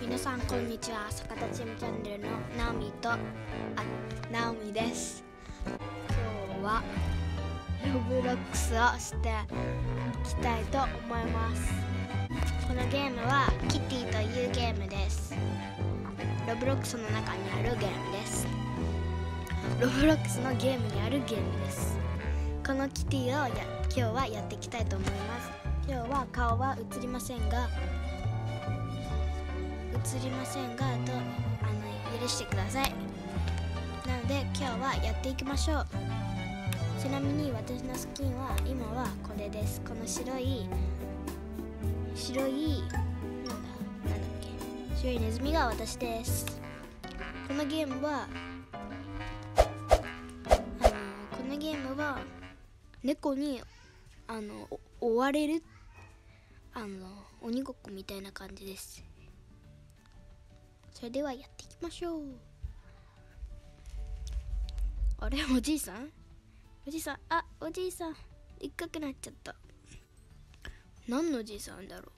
皆さんこんにちは。坂田チームチャンネルのナオミとあナオミです。今日はロブロックスをしていきたいと思います。このゲームはキティというゲームです。ロブロックスの中にあるゲームです。ロブロックスのゲームにあるゲームです。このキティをや今日はやっていきたいと思います。今日は顔は映りませんが映りませんがとあの許してください。なので今日はやっていきましょう。ちなみに私のスキンは今はこれです。この白い白いなんだなんだっけ。白いネズミが私です。このゲームはあのこのゲームは猫にあの追われるあの鬼ごっこみたいな感じです。それではやっていきましょう。あれ？おじいさん？おじいさん？あおじいさん。でっかくなっちゃった。何のおじいさんだろ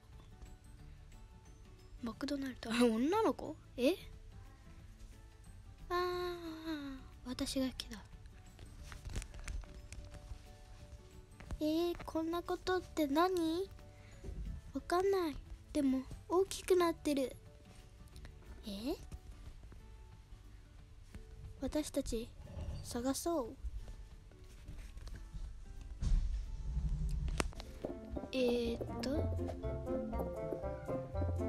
う？マクドナルド？あ女の子？え？ああ私が来だ。えー、こんなことって何？わかんない。でも大きくなってる。え？私たち探そう。えー、っと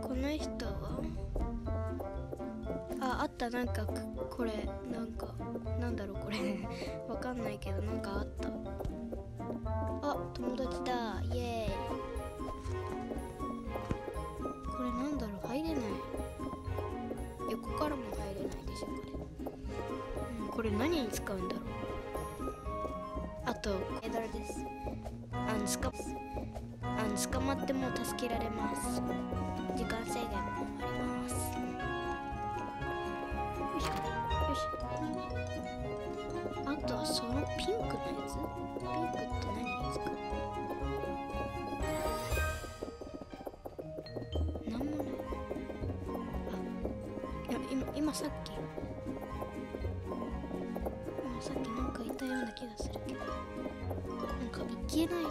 この人は？ああった。なんかこれなんかなんだろうこれ。わかんないけどなんかあった。あ友達だ。イエーイ。これなんだろう入れない。横からも入れないでしょこれ、うん、これ何に使うんだろう。あとエドラです。あの捕あの捕まっても助けられます。時間制限もあります。よいしょよしあとはそのピンクのやつ？ピンクって何に使う？今さっき。今さっきなんかいたような気がするけど。なんかいけないな。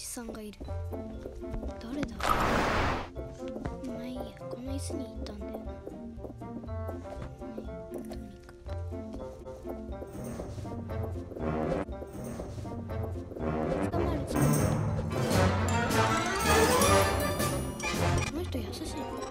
じさんがいる。誰だ？まあいいやこの椅子にいたんだよな。とにかく捕まる捕まるこの人優しい。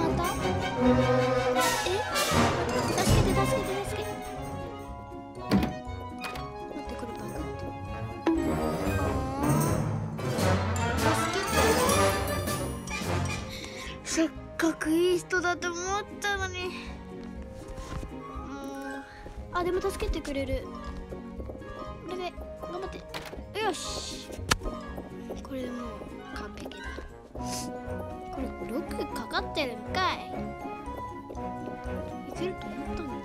なんでなんでまた？え？助けて助けて助けて。待ってこれバグって。助けてせっかくいい人だと思ったのに。もう。あでも助けてくれる。お願い頑張って。よし。これでもう完璧だ。これ6かかってるんかい。いけると思ったのに。い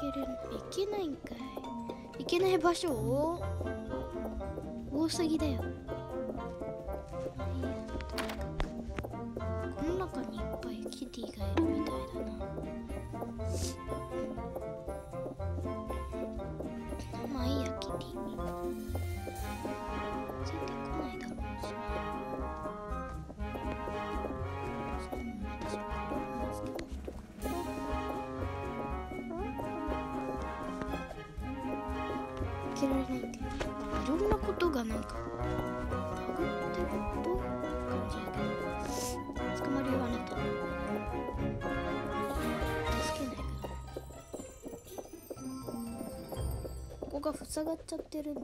けるいけないんかい。いけない場所多すぎだよ。この中にいっぱいキティがいるみたいだな。ろんなこがなんかバグってるっぽい感じやけど捕まるよあなた助けないから。ここが塞がっちゃってるんだ。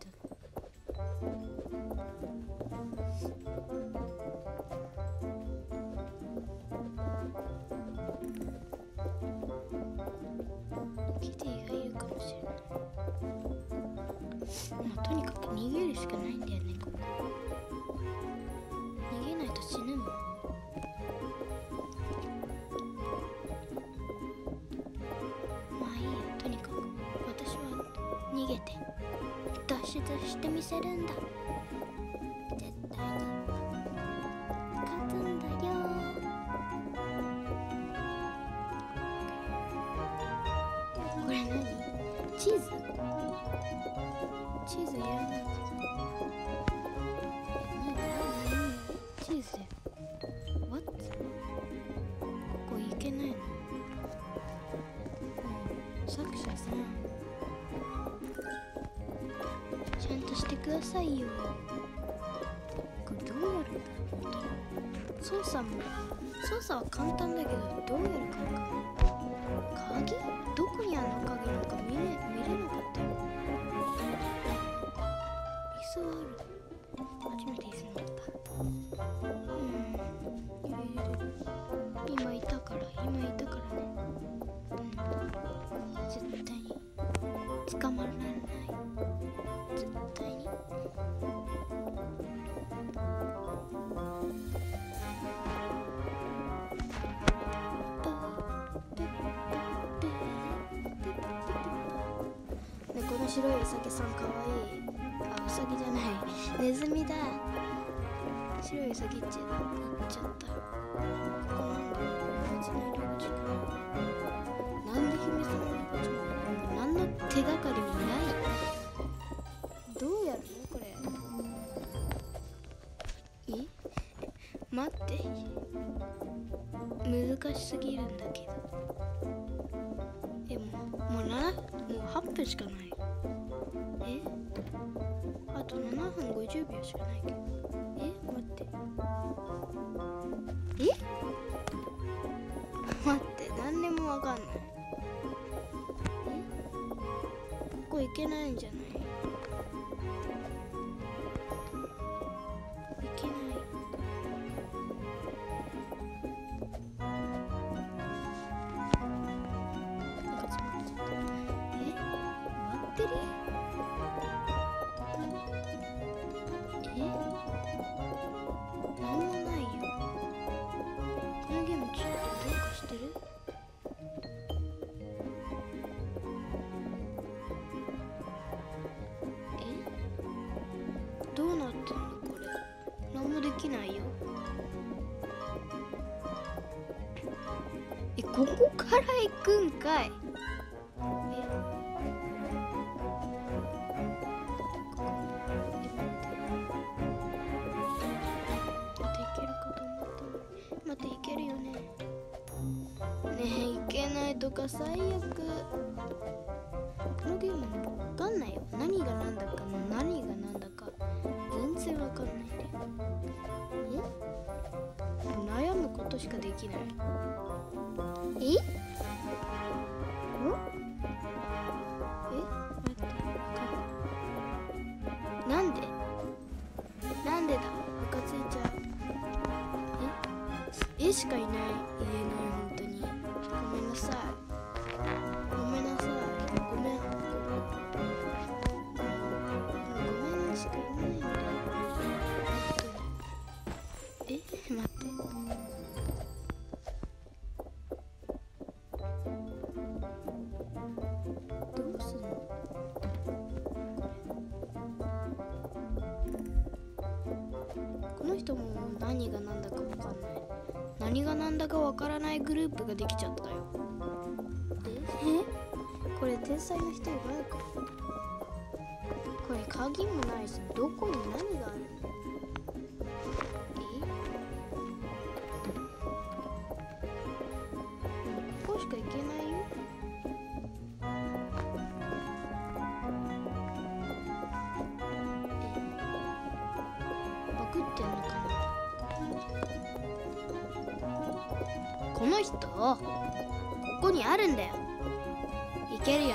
キティがいるかもしれないまあとにかく逃げるしかないんだよねここ。逃げないと死ぬもん。まあいいやとにかく。私は逃げて脱出してみせるんだ。絶対に。勝つんだよ。チーズ？チーズいらないチーズだよ What? ここ行けないの。作者さん。ちゃんとしてくださいよ。これどうやるんだ本当に操作も。操作は簡単だけどどう白いウサギさんかわい。いあウサギじゃない。ネズミだ。白いウサギっち行っちゃったここなんだ別の入り口かなんで姫様の？入り口も何の手がかりもない。どうやる？のこれえ待って。難しすぎるんだけど。えもうもう7もう8分しかない。分50秒しかないけど。え待って。え？待って何でもわかんない。え？ここ行けないんじゃない？れなんもできないよ。えここから行くんかい。いけるかと思った待っていけるよね。ねえいけないとか最悪。このゲームわかんないよ。何が何だか何が何悩むことしかできない。え？んえ？待ってわかんないなんで？なんでだ？ムカついちゃう。え？絵しかいない。家の人も何が何だか分かんない。何が何だか分からないグループができちゃったよ。え？これ天才の人いないかこれ鍵もないしどこに何がある？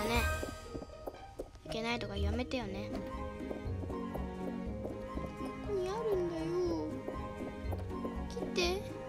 よね。いけないとかやめてよね。ここにあるんだよ。来て。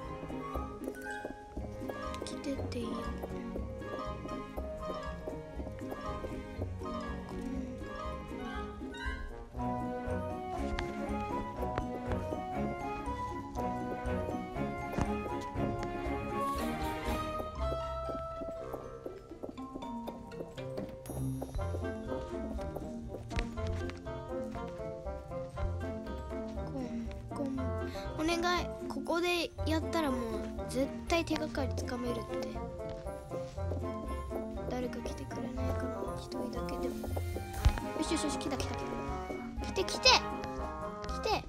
ここでやったらもう絶対手がかりつかめるって。誰か来てくれないかな。一人だけ。でもよしよしよし来た来た来た。来て来て。来て。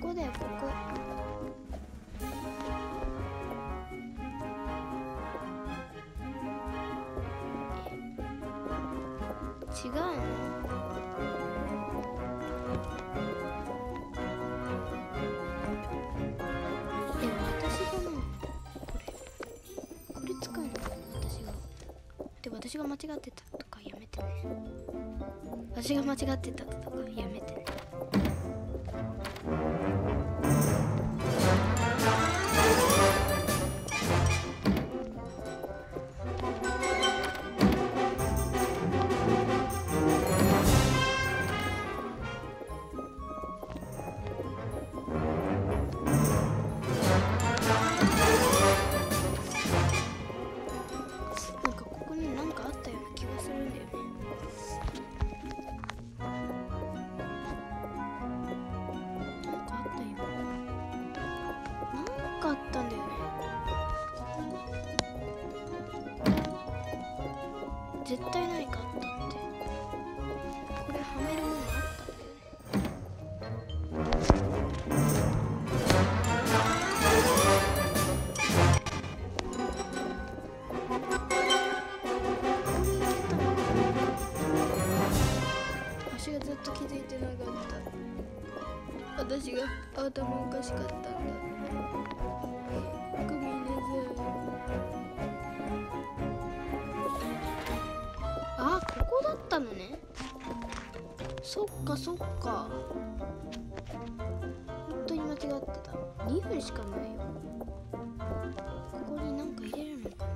ここだよここ。違うの？私が間違ってたとかやめてね私が間違ってたとかやめてね。ったんだよね。絶対何かあったって。これはめるものがあったんだよね。私がずっと気づいてなかった。私が頭おかしかった。そっかそっか。本当に間違ってた。2分しかないよ。ここになんか入れるのかな。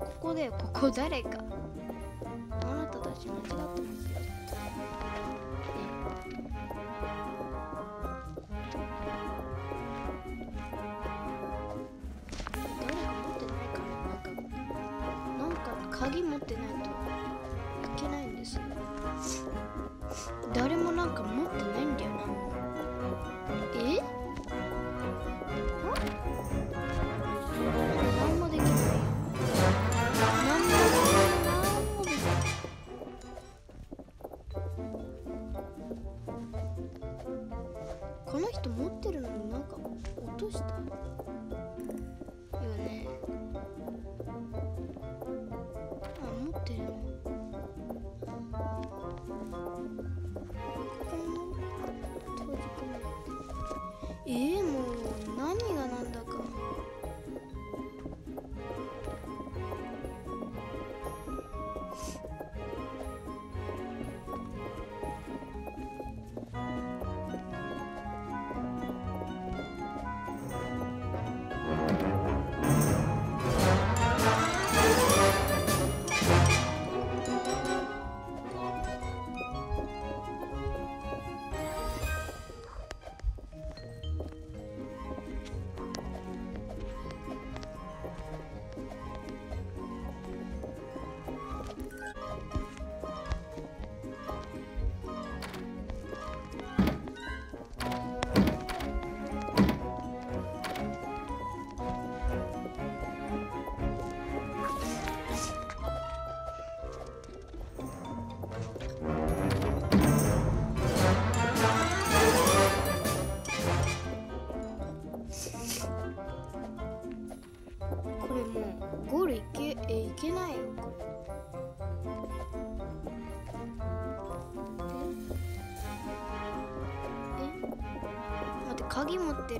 ここでここ誰か。あなたたち間違ってます。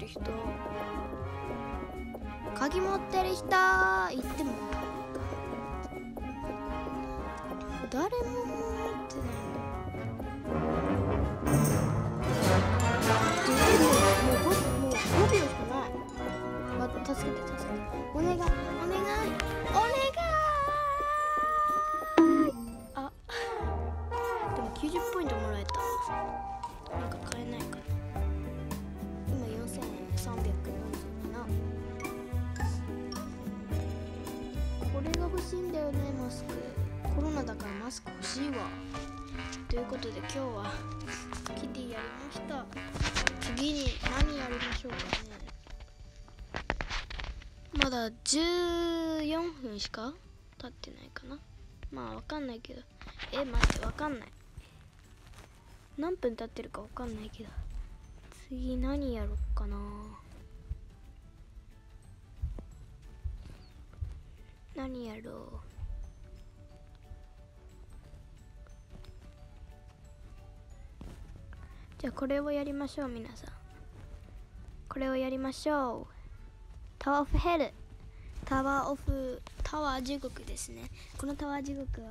る人鍵持ってる人。行ってまだ14分しか経ってないかな。まあわかんないけど。え待ってわかんない。何分経ってるかわかんないけど。次何やろっかな。何やろう。じゃあこれをやりましょう皆さん。これをやりましょう。タワーオフヘル。タワーオフタワー地獄ですね。このタワー地獄は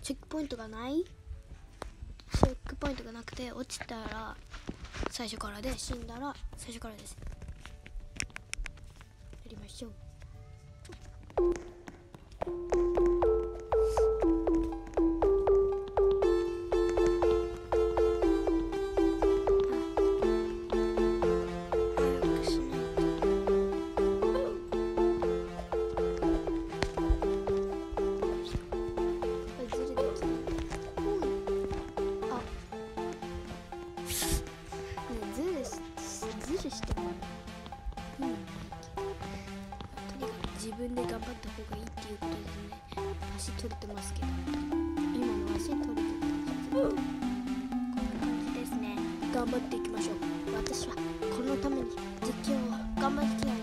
チェックポイントがない？チェックポイントがなくて落ちたら最初からで死んだら最初からです。やりましょう。自分で頑張った方がいいっていうことですね。足取れてますけど。今の足取れてる、うん、こんな感じですね。頑張っていきましょう。私はこのために実況を。頑張ってきま